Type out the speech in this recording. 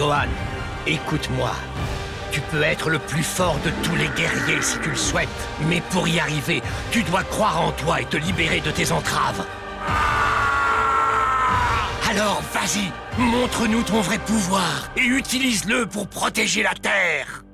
Gohan, écoute-moi. Tu peux être le plus fort de tous les guerriers si tu le souhaites, mais pour y arriver, tu dois croire en toi et te libérer de tes entraves. Alors vas-y, montre-nous ton vrai pouvoir et utilise-le pour protéger la Terre